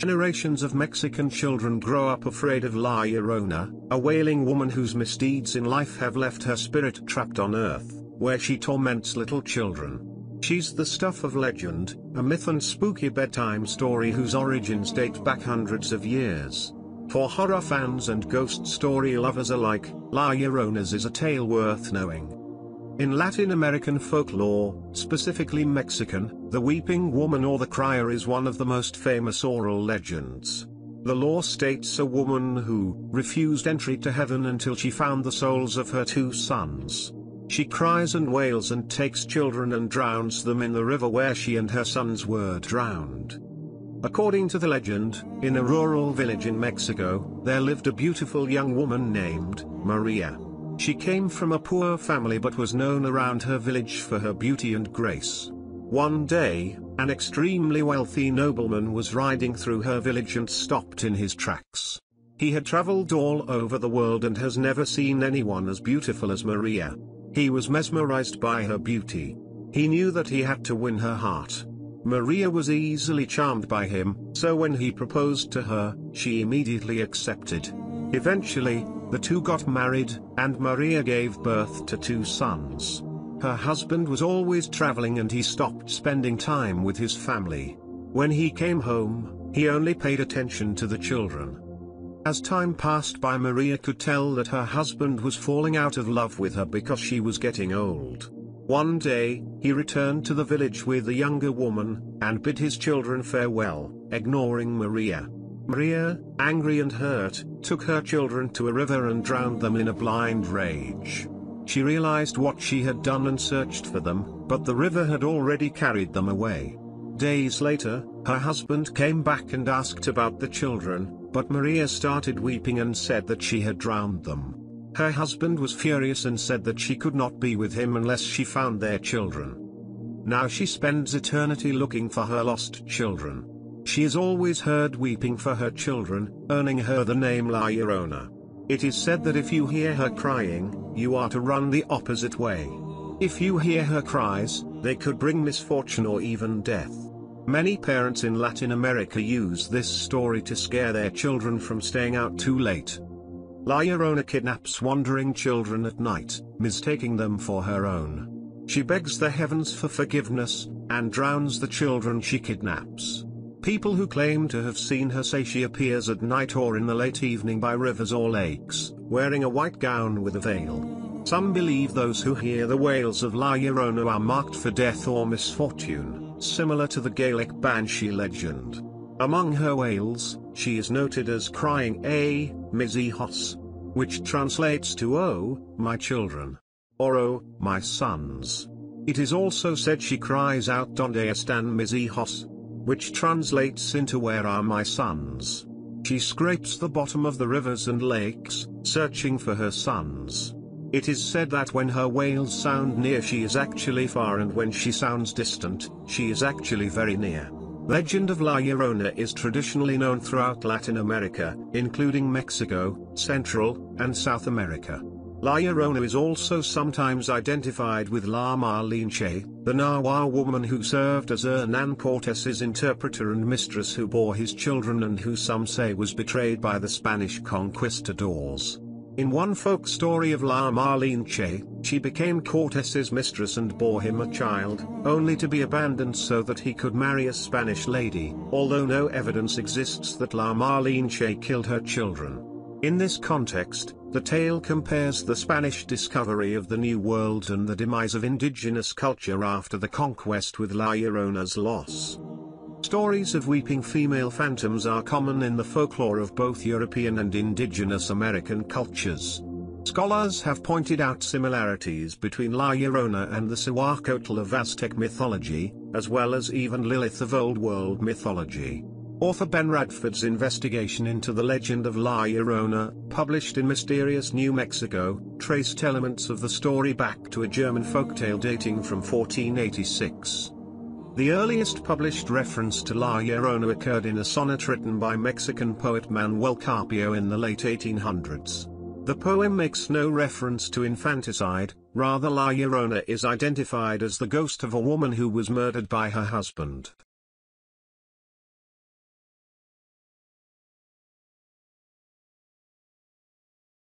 Generations of Mexican children grow up afraid of La Llorona, a wailing woman whose misdeeds in life have left her spirit trapped on earth, where she torments little children. She's the stuff of legend, a myth and spooky bedtime story whose origins date back hundreds of years. For horror fans and ghost story lovers alike, La Llorona's is a tale worth knowing. In Latin American folklore, specifically Mexican, the weeping woman or the crier is one of the most famous oral legends. The law states a woman who refused entry to heaven until she found the souls of her two sons. She cries and wails and takes children and drowns them in the river where she and her sons were drowned. According to the legend, in a rural village in Mexico, there lived a beautiful young woman named Maria. She came from a poor family but was known around her village for her beauty and grace. One day, an extremely wealthy nobleman was riding through her village and stopped in his tracks. He had traveled all over the world and has never seen anyone as beautiful as Maria. He was mesmerized by her beauty. He knew that he had to win her heart. Maria was easily charmed by him, so when he proposed to her, she immediately accepted. Eventually, the two got married, and Maria gave birth to two sons. Her husband was always traveling and he stopped spending time with his family. When he came home, he only paid attention to the children. As time passed by Maria could tell that her husband was falling out of love with her because she was getting old. One day, he returned to the village with a younger woman, and bid his children farewell, ignoring Maria. Maria, angry and hurt, took her children to a river and drowned them in a blind rage. She realized what she had done and searched for them, but the river had already carried them away. Days later, her husband came back and asked about the children, but Maria started weeping and said that she had drowned them. Her husband was furious and said that she could not be with him unless she found their children. Now she spends eternity looking for her lost children. She is always heard weeping for her children, earning her the name La Llorona. It is said that if you hear her crying, you are to run the opposite way. If you hear her cries, they could bring misfortune or even death. Many parents in Latin America use this story to scare their children from staying out too late. La Llorona kidnaps wandering children at night, mistaking them for her own. She begs the heavens for forgiveness, and drowns the children she kidnaps. People who claim to have seen her say she appears at night or in the late evening by rivers or lakes, wearing a white gown with a veil. Some believe those who hear the wails of La Llorona are marked for death or misfortune, similar to the Gaelic Banshee legend. Among her wails, she is noted as crying A, mis hijos, which translates to Oh, my children, or Oh, my sons. It is also said she cries out Donde están mis hijos, which translates into Where are my sons? She scrapes the bottom of the rivers and lakes, searching for her sons. It is said that when her wails sound near she is actually far and when she sounds distant, she is actually very near. Legend of La Llorona is traditionally known throughout Latin America, including Mexico, Central, and South America. La Llorona is also sometimes identified with La Malinche, the Nahua woman who served as Hernan Cortes's interpreter and mistress who bore his children and who some say was betrayed by the Spanish conquistadors. In one folk story of La Malinche, she became Cortes's mistress and bore him a child, only to be abandoned so that he could marry a Spanish lady, although no evidence exists that La Malinche killed her children. In this context, the tale compares the Spanish discovery of the New World and the demise of indigenous culture after the conquest with La Llorona's loss. Stories of weeping female phantoms are common in the folklore of both European and indigenous American cultures. Scholars have pointed out similarities between La Llorona and the Cihuacoatl of Aztec mythology, as well as even Lilith of Old World mythology. Author Ben Radford's investigation into the legend of La Llorona, published in Mysterious New Mexico, traced elements of the story back to a German folktale dating from 1486. The earliest published reference to La Llorona occurred in a sonnet written by Mexican poet Manuel Carpio in the late 1800s. The poem makes no reference to infanticide, rather La Llorona is identified as the ghost of a woman who was murdered by her husband.